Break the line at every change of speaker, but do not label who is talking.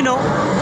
You know